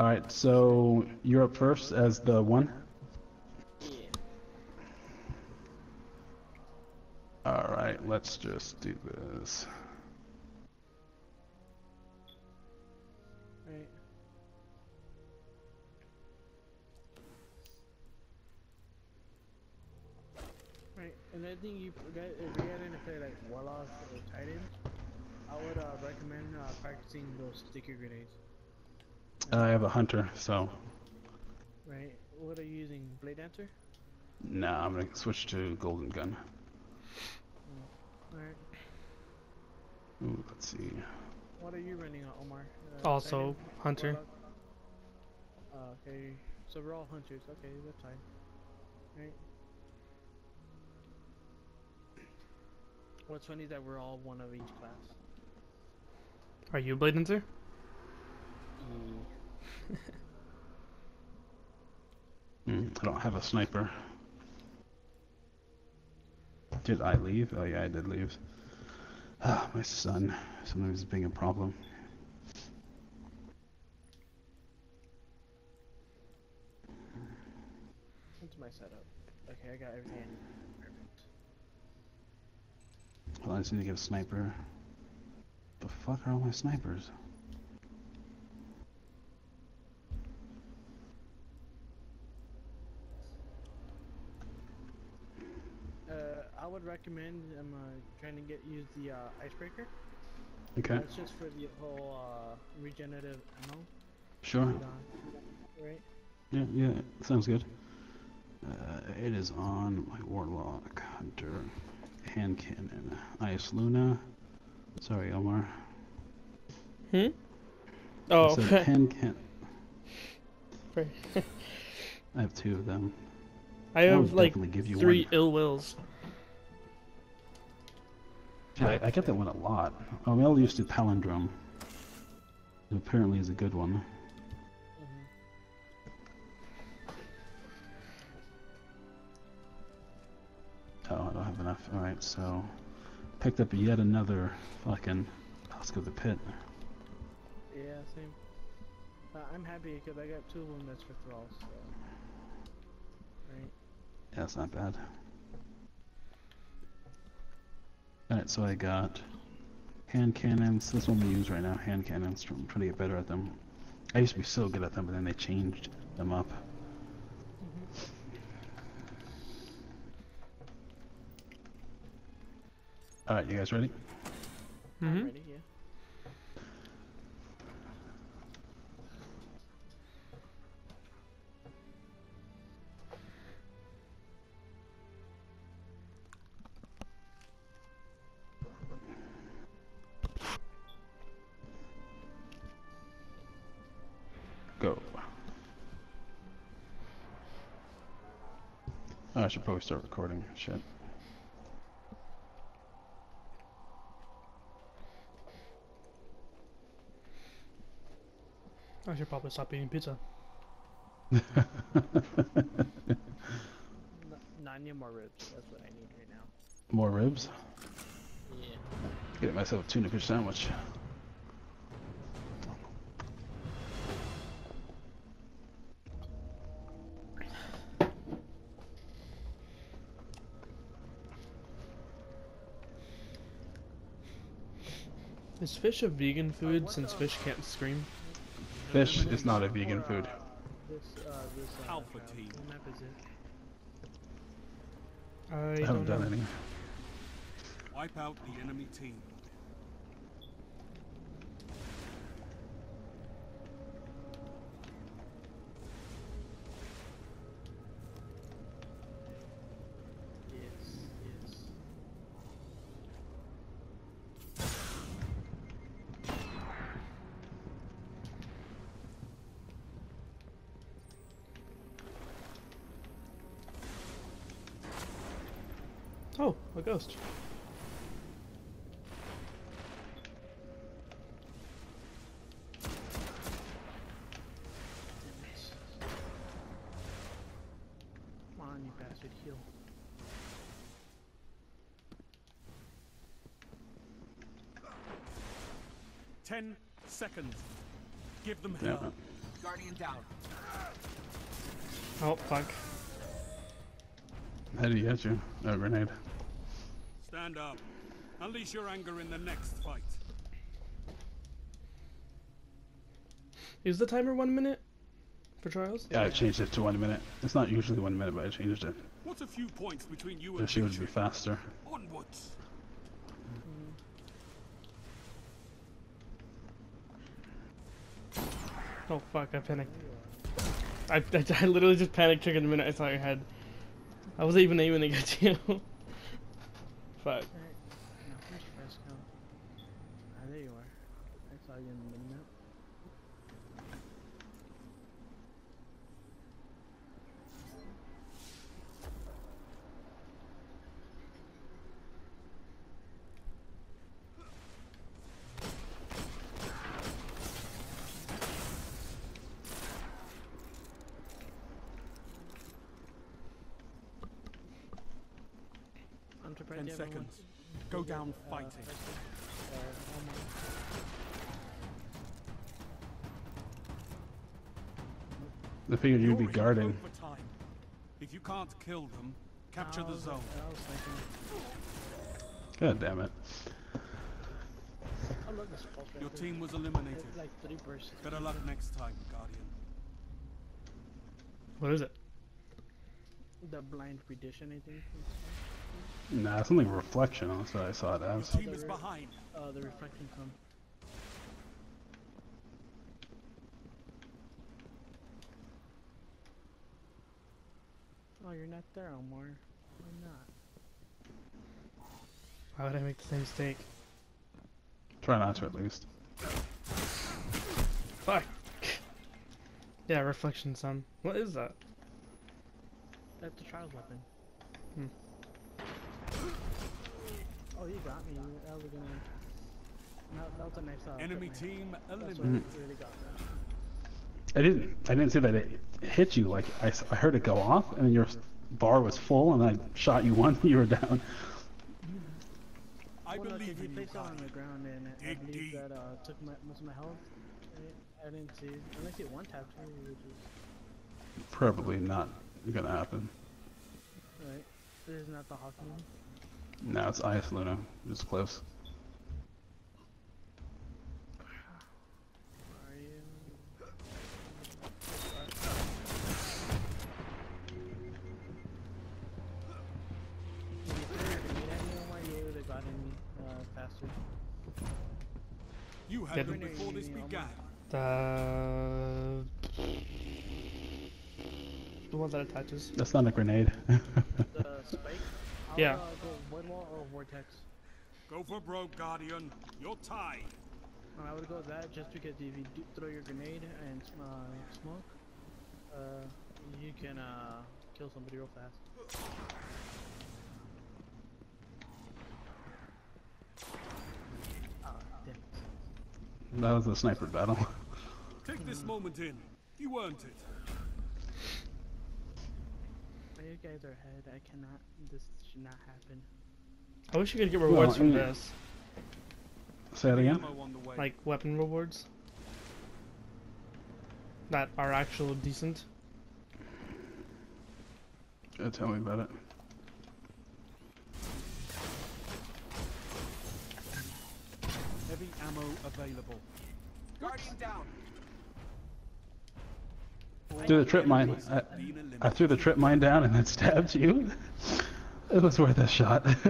Alright, so you're up first as the one? Yeah. Alright, let's just do this. Right. Right, and I think you got if you're gonna play like Warlock or Titan, I would uh, recommend uh, practicing those sticky grenades. I have a hunter, so Right. What are you using? Blade Dancer? nah, I'm gonna switch to golden gun. Alright. Ooh, let's see. What are you running on, Omar? Uh, Also, Titan? Hunter. Uh, okay. So we're all hunters. Okay, that's fine. Right. What's funny is that we're all one of each class. Are you Blade Hunter? Hmm, I don't have a sniper. Did I leave? Oh yeah, I did leave. Ah, my son. Sometimes is being a problem. What's my setup? Okay, I got everything Perfect. Well, I just need to get a sniper. The fuck are all my snipers? Uh, I would recommend I'm uh, trying to get use the uh, icebreaker. Okay, That's just for the whole uh, regenerative ammo. sure. Right on. Right. Yeah, yeah, sounds good. Uh, it is on my warlock, hunter, hand cannon, Eyasluna. Sorry, Omar. Hmm? Oh, I said okay. hand can. Right. I have two of them. I I have would like give you three one. ill wills. Yeah, I, I get that one a lot. Oh, Mel used to palindrome. It apparently is a good one. Mhm. Oh, I don't have enough. Alright, so picked up yet another fucking Husk of the Pit. Yeah, same. Uh, I'm happy because I got two of them that's for thralls. So. Right. Yeah, that's not bad. Alright, so I got hand cannons. This one we use right now, hand cannons. I'm trying to get better at them. I used to be so good at them, but then they changed them up. Alright, you guys ready? hmm I'm ready. Yeah. Go. Oh, I should probably start recording. Shit. I should probably stop eating pizza. N- nah, I need more ribs. That's what I need right now. More ribs? Yeah. Get myself a tuna fish sandwich. Is fish a vegan food since fish can't scream? Fish is not a vegan food. This, uh, this, uh, Alpha uh, team. What map is it? I, I haven't done know. any. Wipe out the enemy team. A ghost. Damn. Come on, you bastard, heal. Ten seconds. Give them hell. it. Guardian down. Oh fuck. How did he get you? Oh, grenade. Stand up. Unleash your anger in the next fight. Is the timer one minute for trials? Yeah, I changed it to one minute. It's not usually one minute, but I changed it. What's a few points between you and she would be faster. Onwards. Oh fuck! I panicked. I, I, I literally just panic triggered the minute I saw your head. I wasn't even aiming to get you. fuck. Alright. Now, where's Fresco? Ah, there you are. I saw you in the minute. I'm surprised Ten seconds. Go you down fighting. Fresco. Uh, almost. I figured you'd be guarding. If you can't kill them, capture the zone. I was thinking, God damn it. I love this pulse Your team was eliminated. It's like three bursts. Better luck next time, Guardian. What is it? The blind prediction, I think. Nah, something reflection. That's what I saw it as. team is behind. Uh, the reflecting from. Oh, you're not there anymore. Why not? Why would I make the same mistake? Try not to at least. Fuck. yeah, Reflection Sum. What is that? That's the trials weapon. Oh, you got me. That was gonna. No, that was a nice. Uh, Enemy team eliminated. really. I didn't. I didn't see that it hit you. Like I, I heard it go off, and then your bar was full, and I shot you once, you were down. I well, believe you you, placed it on the ground, and I believe deep. that uh, took my, most of my health. I, I didn't see. I only see one tap too, which is Probably not gonna happen. right. This is not the Hawkmoon. No, it's Eyasluna. It's close. You? If you threw your grenade at me, Omar, you would have gotten me faster. You had them them. before this began. The the one that attaches. That's not a grenade. The spike? I Yeah. Would, uh, go void wall or vortex. Go for broke, Guardian. You're tied. And I would go with that just because if you do throw your grenade and uh, smoke, uh, you can uh, kill somebody real fast. Ah, damn it. that was a sniper battle. Take this moment in. You earned it. You guys are ahead, I cannot. This should not happen. I wish you could get rewards Well, from yeah. this, Say it again. Ammo on the way. like weapon rewards. That are actual decent. Uh, tell me about it. Heavy ammo available. Guardian down. Threw the trip mine. I, I threw the trip mine down and then stabbed you. It was worth a shot. No, okay,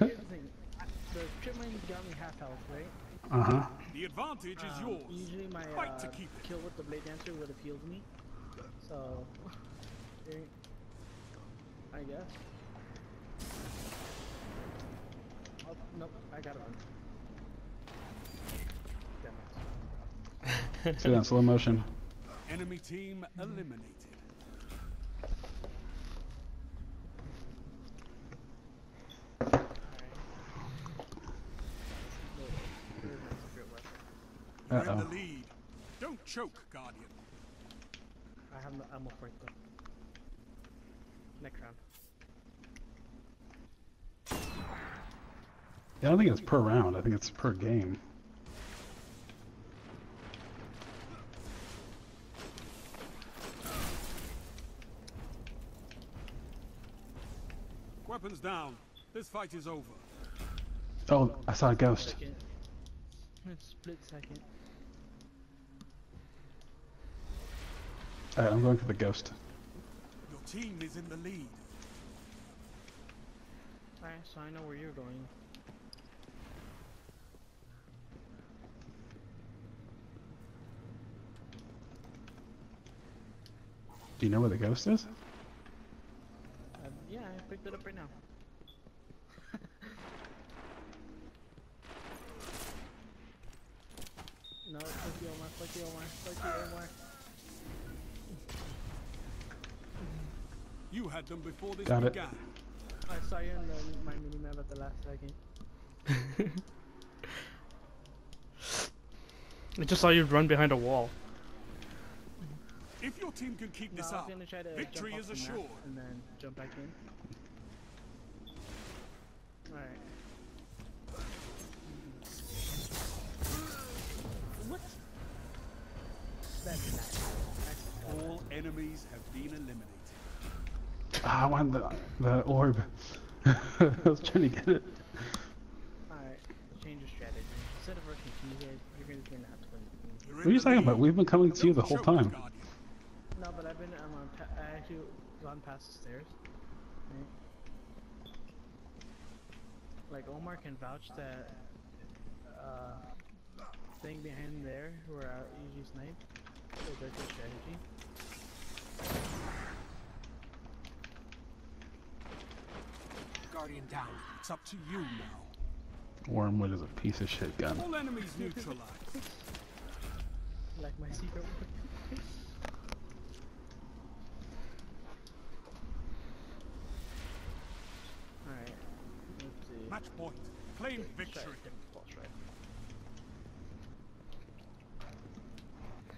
here's the thing. The trip mine got me half health, right? uh huh. The advantage is Um, yours. Usually my Fight uh, to keep it. kill with the blade dancer would have healed me. So, I guess. Oh, nope, I gotta run. Damn it. See that slow motion. Enemy team eliminated. Look, here's my secret weapon. You're in Uh-oh. the lead. Don't choke, Guardian. I have no ammo for it though. Next round. Yeah, I don't think it's per round. I think it's per game. Weapons down. This fight is over. Oh, I saw a ghost. Second. Split second. Alright, I'm going for the ghost. Your team is in the lead. Alright, so I know where you're going. Do you know where the ghost is? I it up right now. no, fuck you, Omar. Fuck you, Omar. Fuck you, Omar. You had them before this Got it. I saw you in the, my mini map at the last second. I just saw you run behind a wall. If your team can keep No, this up, gonna try to victory is off the map assured. and then jump back in. Enemies have been eliminated. Ah, I want the, the orb. I was trying to get it. Alright, change of strategy. Instead of rushing to you guys, you're gonna, gonna have to win the game. What are you talking about? We've been coming to you the whole time. No, but I've been, I'm on, I actually gone past the stairs. Right? Like, Omar can vouch that, uh, thing behind there, where I usually snipe, is a good strategy. Guardian down. It's up to you now. Wormwood is a piece of shit gun. All enemies neutralized. Like my secret weapon. Alright. Match point. Claim Try a victory. different pulse rifle.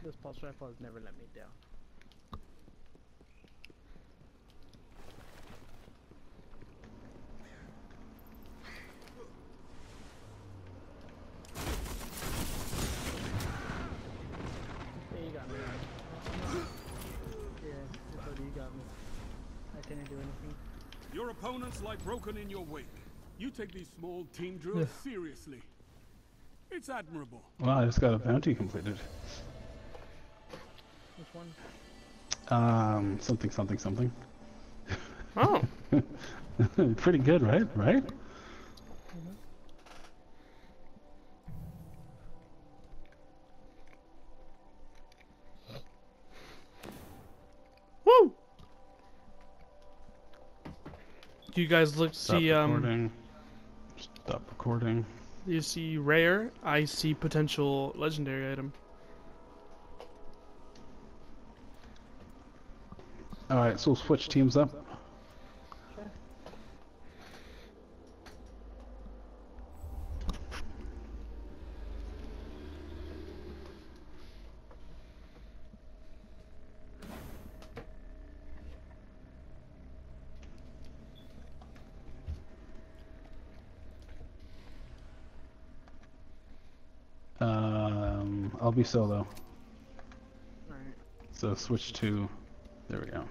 This pulse rifle has never let me down. Yeah, you got me. Yeah, I told you you got me. I couldn't do anything. Your opponents lie broken in your wake. You take these small team drills seriously. It's admirable. Well, I just got a bounty completed. Which one? Um, something, something, something. Oh, Pretty good, right? Right? You guys look Stop see um? recording. Stop recording. You see rare. I see potential legendary item. Alright, so we'll switch teams up. I'll be solo. So switch to. There we go.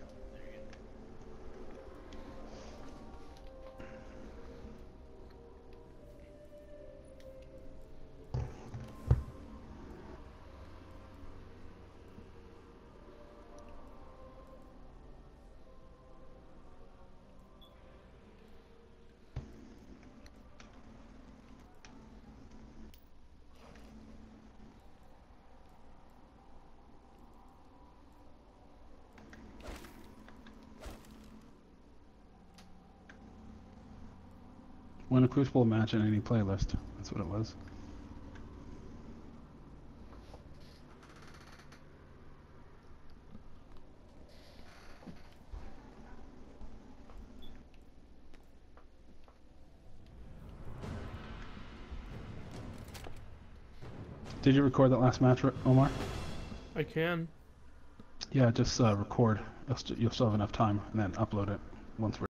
Win a Crucible match in any playlist. That's what it was. Did you record that last match, Omar? I can. Yeah, just uh, record. You'll still have enough time, and then upload it once we're.